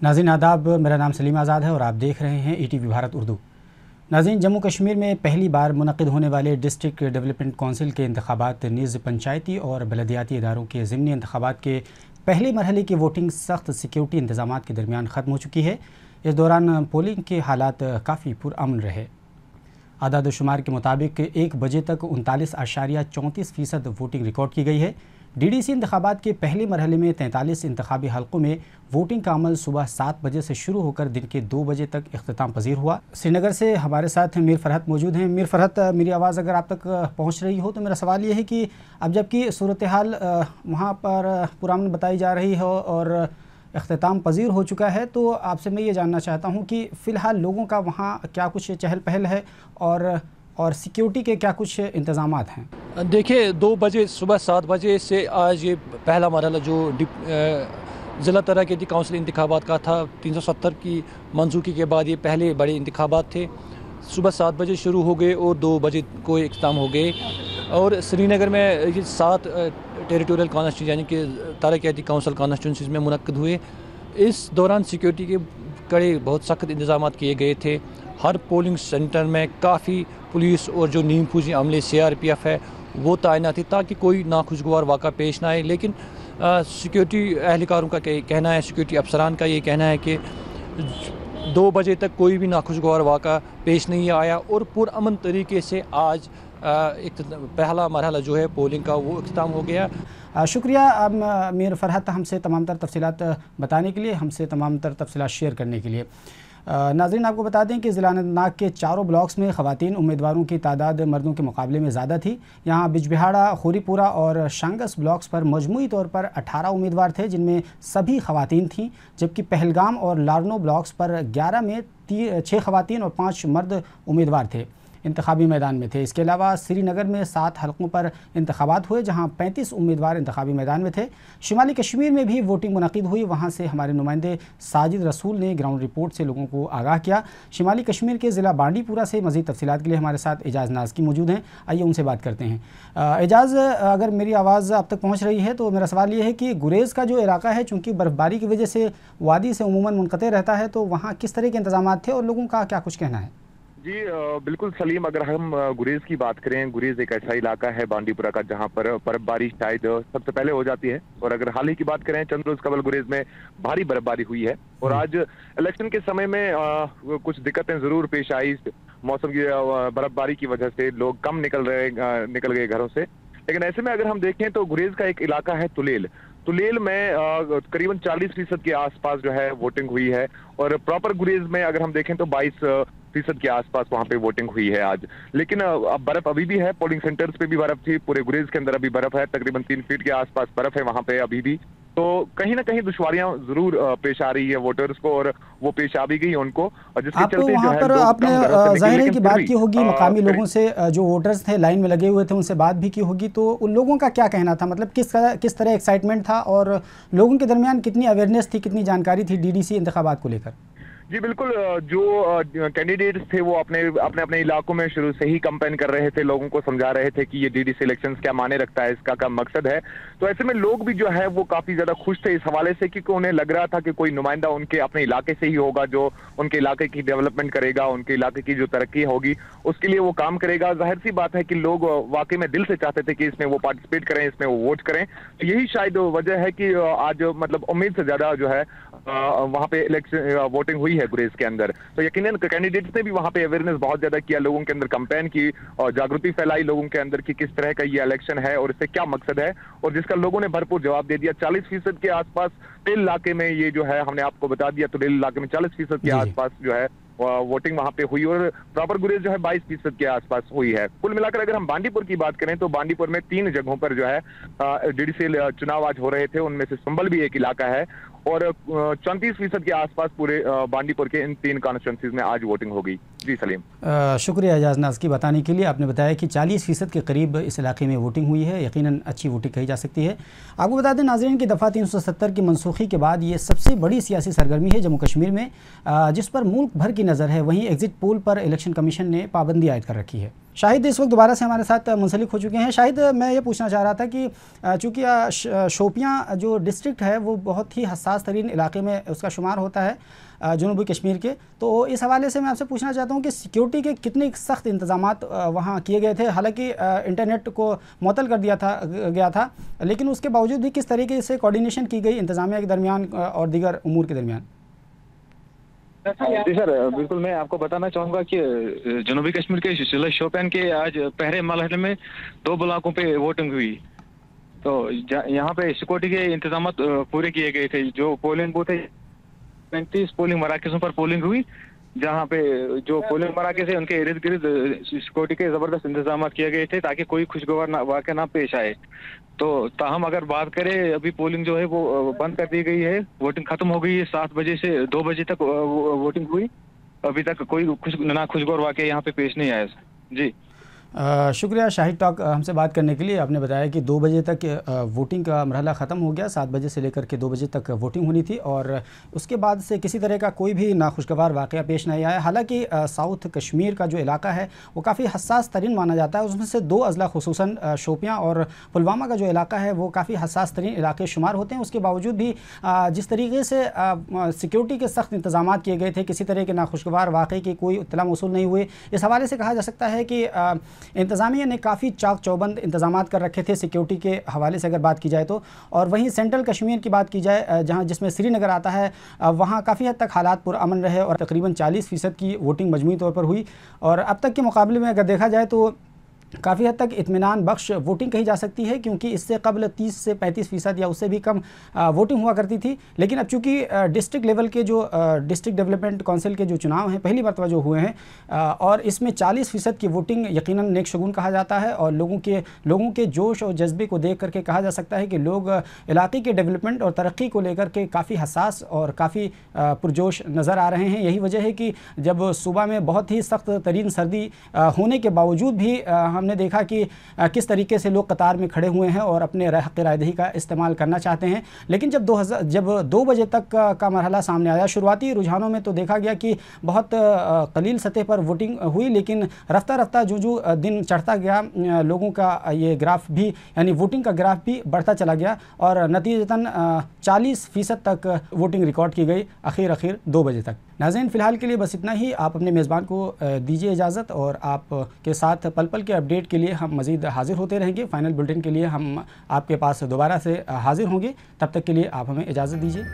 नाजिन आदाब, मेरा नाम सलीम आज़ाद है और आप देख रहे हैं E T V Bharat Urdu. नाजिन, जम्मू कश्मीर में पहली बार मुनद होने वाले डिस्ट्रिक्ट डेवलपमेंट कौंसिल के इंतबात नीज़ पंचायती और बलदियाती इदारों के ज़मनी इंतबात के पहले मरहले की वोटिंग सख्त सिक्योरिटी इंतज़ाम के दरमियान ख़त्म हो चुकी है। इस दौरान पोलिंग के हालात काफ़ी पुरअमन रहे। आदाद शुमार के मुताबिक एक बजे तक उनतालीस आशारिया चौंतीस फ़ीसद वोटिंग रिकॉर्ड की गई है। डी डी सी इंतबात के पहले मरहले में तैंतालीस इंतबी हलकों में वोटिंग का अमल सुबह सात बजे से शुरू होकर दिन के दो बजे तक अख्ताम पजीर हुआ। श्रीनगर से हमारे साथ मीर फरहत मौजूद हैं। मीर फरहत, मेरी आवाज़ अगर आप तक पहुँच रही हो तो मेरा सवाल ये है कि अब जबकि सूरत हाल वहाँ पर पुरान बताई जा रही हो और अख्ताम पजीर हो चुका है तो आपसे मैं ये जानना चाहता हूँ कि फ़िलहाल लोगों का वहाँ क्या कुछ चहल पहल है और और सिक्योरिटी के क्या कुछ इंतज़ाम हैं? देखिए, दो बजे, सुबह सात बजे से आज ये पहला मरला जो ज़िला तरक्ती काउंसिल इंतबात का था, तीन सौ सत्तर की मनसूखी के बाद ये पहले बड़े इंतबात थे। सुबह सात बजे शुरू हो गए और दो बजे को इख्ताम हो गए। और श्रीनगर में ये सात टेरिटोरियल कॉन्स्टिट्यूंसी, यानी कि तरक्याती काउंसिल कॉन्स्टिट्यूंसीज में मुनद हुए। इस दौरान सिक्योरिटी के कड़े बहुत सख्त इंतज़ाम किए गए थे। हर पोलिंग सेंटर में काफ़ी पुलिस और जो नीम फूजी अमले सी आर पी एफ़ है वो तैनात थी ताकि कोई नाखुशगवार वाक़ा पेश ना आए। लेकिन सिक्योरिटी एहलकारों का कहना है सिक्योरिटी अफसरान का ये कहना है कि दो बजे तक कोई भी नाखुशगवार वाक़ा पेश नहीं आया और पुरअमन तरीके से आज पहला मरहला जो है पोलिंग का वो अख्ताम हो गया। शुक्रिया मीर फरहत, हमसे तमाम तर तफसीत बताने के लिए, हमसे तमाम तर तफसीत शेयर करने के लिए। नाजरीन, आपको बता दें कि ज़िला अनंतनाग के चारों ब्लॉक्स में ख़वान उम्मीदवारों की तादाद मर्दों के मुकाबले में ज़्यादा थी। यहाँ बिजबिहाड़ा, खोरीपुरा और शांगस ब्लॉक्स पर मजमू तौर पर अठारह उम्मीदवार थे, जिनमें सभी ख़वान थीं, जबकि पहलगाम और लारनो ब्लॉक्स पर ग्यारह में छः ख़वान और पाँच मर्द उम्मीदवार थे। इंतबी मैदान में थे। इसके अलावा श्रीनगर में सात हलकों पर इंतबात हुए, जहाँ पैंतीस उम्मीदवार इंतबी मैदान में थे। शुमाली कश्मीर में भी वोटिंग मुनद हुई। वहाँ से हमारे नुमाइंदे साजिद रसूल ने ग्राउंड रिपोर्ट से लोगों को आगाह किया। शुमाली कश्मीर के ज़िला बांडीपुरा से मजीद तफसीत के लिए हमारे साथ एजाज़ नाजकी मौजूद हैं। आइए उनसे बात करते हैं। एजाज़, अगर मेरी आवाज़ अब तक पहुँच रही है तो मेरा सवाल ये है कि गुरेज़ का जो इलाका है, चूँकि बर्फ़बारी की वजह से वादी से अमूमन मुनक़ रहता है तो वहाँ किस तरह के इंतज़ाम थे और लोगों का क्या कुछ कहना है? जी बिल्कुल सलीम अगर हम गुरेज की बात करें गुरेज एक ऐसा इलाका है बांडीपुरा का जहाँ पर बर्फबारी शायद सबसे पहले हो जाती है। और अगर हाल ही की बात करें चंद रोज कबल गुरेज में भारी बर्फबारी हुई है। और आज इलेक्शन के समय में आ, कुछ दिक्कतें ज़रूर पेश आई। मौसम की बर्फबारी की वजह से लोग कम निकल रहे निकल गए घरों से। लेकिन ऐसे में अगर हम देखें तो गुरेज का एक इलाका है तुलेल। तुलेल में करीबन 40 फ़ीसद के आसपास जो है वोटिंग हुई है। और प्रॉपर गुरेज में अगर हम देखें तो 22 फ़ीसद के आसपास वहाँ पे वोटिंग हुई है आज। लेकिन अब बर्फ़ अभी भी है पोलिंग सेंटर्स पे भी बर्फ़ थी पूरे गुरेज के अंदर अभी बर्फ़ है तकरीबन तीन फीट के आसपास बर्फ़ है वहाँ पे अभी भी। तो कहीं ना कहीं दुश्वारियाँ ज़रूर पेश आ रही है वोटर्स को और वो पेश आ भी गई उनको। और जिसके चलते जो पर आपने ज़ाहिर है की बात की होगी मकामी लोगों से जो वोटर्स थे लाइन में लगे हुए थे उनसे बात भी की होगी। तो उन लोगों का क्या कहना था? मतलब किस किस तरह एक्साइटमेंट था? और लोगों के दरमियान कितनी अवेयरनेस थी कितनी जानकारी थी डीडीसी इंतबात को लेकर? जी, बिल्कुल जो कैंडिडेट्स थे वो अपने अपने अपने इलाकों में शुरू से ही कंपेन कर रहे थे, लोगों को समझा रहे थे कि ये डीडी सिलेक्शन क्या माने रखता है, इसका क्या मकसद है। तो ऐसे में लोग भी जो है वो काफ़ी ज़्यादा खुश थे इस हवाले से, क्योंकि उन्हें लग रहा था कि कोई नुमाइंदा उनके अपने इलाके से ही होगा, जो उनके इलाके की डेवलपमेंट करेगा, उनके इलाके की जो तरक्की होगी, उसके लिए वो काम करेगा। ज़ाहिर सी बात है कि लोग वाकई में दिल से चाहते थे कि इसमें वो पार्टिसिपेट करें, इसमें वो वोट करें। तो यही शायद वजह है कि आज मतलब उम्मीद से ज़्यादा जो है वहाँ पे इलेक्शन वोटिंग हुई है गुरेज के अंदर। तो यकीन कैंडिडेट्स ने भी वहाँ पे अवेयरनेस बहुत ज़्यादा किया लोगों के अंदर कंपेन की और जागृति फैलाई लोगों के अंदर की किस तरह का ये इलेक्शन है और इससे क्या मकसद है। और जिसका लोगों ने भरपूर जवाब दे दिया चालीस फ़ीसद के आसपास तेल इलाके में ये जो है हमने आपको बता दिया तो रेल इलाके में चालीस फ़ीसद के आसपास जो है वोटिंग वहाँ पे हुई और प्रॉपर गुरेज जो है बाईस फ़ीसद के आसपास हुई है। कुल मिलाकर अगर हम बांडीपुर की बात करें तो बांडीपुर में तीन जगहों पर जो है डीडीसी चुनाव आज हो रहे थे। उनमें से संबल भी एक इलाका है। और चौंतीस फ़ीसद के आसपास पूरे बांडीपुर के इन तीन कॉन्स्टिट्यूंसीज में आज वोटिंग होगी। जी, सलीम। शुक्रिया एजाज नाज की बताने के लिए। आपने बताया कि 40 फ़ीसद के करीब इस इलाके में वोटिंग हुई है। यकीनन अच्छी वोटिंग कही जा सकती है। आपको बता दें, नाजरन, की दफ़ा 370 की मनसूखी के बाद ये सबसे बड़ी सियासी सरगर्मी है जम्मू कश्मीर में जिस पर मुल्क भर की नज़र है। वहीं एग्ज़िट पोल पर इलेक्शन कमीशन ने पाबंदी आयद कर रखी है। शाहिद, इस वक्त दोबारा से हमारे साथ मुंसलिक हो चुके हैं। शाहिद, मैं ये पूछना चाह रहा था कि चूँकि शोपियाँ जो डिस्ट्रिक्ट है, वो बहुत ही हसास तरीन इलाके में उसका शुमार होता है। जनूबी कश्मीर के। तो इस हवाले से मैं आपसे पूछना चाहता हूँ कि सिक्योरिटी के कितने सख्त इंतज़ाम वहाँ किए गए थे? हालाँकि इंटरनेट को मुतल कर दिया था गया था, लेकिन उसके बावजूद भी किस तरीके से कोऑर्डिनेशन की गई इंतजामिया के दरमियान और दीगर अमूर के दरमियान? जी सर, बिल्कुल मैं आपको बताना चाहूँगा कि जनूबी कश्मीर के जिला शोपियान के आज पहले मरहले में दो ब्लॉकों पे वोटिंग हुई। तो यहाँ पे सिक्योरिटी के इंतज़ाम पूरे किए गए थे, जो पोलिंग बूथ है पैंतीस पोलिंग मराकजों पर पोलिंग हुई जहाँ पे जो पोलिंग मराकज है उनके इर्द गिर्द सिक्योरिटी के ज़बरदस्त इंतज़ाम किए गए थे ताकि कोई खुशगवार वाक़ ना पेश आए। तो ताहम अगर बात करें अभी पोलिंग जो है वो बंद कर दी गई है। वोटिंग खत्म हो गई है सात बजे से दो बजे तक वोटिंग हुई। अभी तक कोई खुश ना खुशगवार वाक़ यहाँ पे पेश नहीं आया। जी। शुक्रिया शाहिद टॉक हमसे बात करने के लिए। आपने बताया कि दो बजे तक वोटिंग का मरहला ख़त्म हो गया। सात बजे से लेकर के दो बजे तक वोटिंग होनी थी और उसके बाद से किसी तरह का कोई भी नाखुशगवार वाक़ पेश नहीं आया। हालाँकि साउथ कश्मीर का जो इलाका है, वो काफ़ी हसास तरीन माना जाता है। उसमें से दो अजला खसूस शोपियाँ और पुलवामा का जो इलाका है, वो काफ़ी हसास तरीन इलाके शुमार होते हैं। उसके बावजूद भी जिस तरीके से सिक्योरिटी के सख्त इंतज़ाम किए गए थे, किसी तरह के नाखुशगवार वाक़े की कोई इतला मौसू नहीं हुए। इस हवाले से कहा जा सकता है कि इंतज़ामिया ने काफ़ी चाक चौबंद इंतज़ाम कर रखे थे सिक्योरिटी के हवाले से अगर बात की जाए तो। और वहीं सेंट्रल कश्मीर की बात की जाए जहाँ जिसमें श्रीनगर आता है वहाँ काफ़ी हद तक हालात पुरान रहे और तकरीबन चालीस फ़ीसद की वोटिंग मजमू तौर पर हुई। और अब तक के मुकाबले में अगर देखा जाए तो काफ़ी हद तक इतमान बख्श वोटिंग कही जा सकती है, क्योंकि इससे कबल 30 से 35 फ़ीसद या उससे भी कम वोटिंग हुआ करती थी। लेकिन अब चूँकि डिस्ट्रिक्ट लेवल के जो डिस्ट्रिक्ट डेवलपमेंट काउंसिल के जो चुनाव हैं, पहली मरतबा जो हुए हैं और इसमें 40 फ़ीसद की वोटिंग यकीन नेक शगुन कहा जाता है, और लोगों के लोगों के जोश और जज्बे को देख करके कहा जा सकता है कि लोग इलाके के डेवलपमेंट और तरक्की को लेकर के काफ़ी हसास और काफ़ी पुरजोश नज़र आ रहे हैं। यही वजह है कि जब सुबह में बहुत ही सख्त तरीन सर्दी होने के बावजूद भी हमने देखा कि किस तरीके से लोग कतार में खड़े हुए हैं और अपने हक रायदही का इस्तेमाल करना चाहते हैं। लेकिन जब दो हज़ार जब दो बजे तक का, का मरहला सामने आया शुरुआती रुझानों में तो देखा गया कि बहुत कलील सतह पर वोटिंग हुई लेकिन रफ्ता रफ्ता जो जो दिन चढ़ता गया लोगों का ये ग्राफ भी यानी वोटिंग का ग्राफ भी बढ़ता चला गया और नतीजतन चालीस फ़ीसद तक वोटिंग रिकॉर्ड की गई आखिर आखिर दो बजे तक। नाजन फ़िलहाल के लिए बस इतना ही। आप अपने मेज़बान को दीजिए इजाज़त और आप के साथ पल पल के अपडेट के लिए हम मज़ीद हाजिर होते रहेंगे। फ़ाइनल बुलेटिन के लिए हम आपके पास दोबारा से हाजिर होंगे। तब तक के लिए आप हमें इजाज़त दीजिए।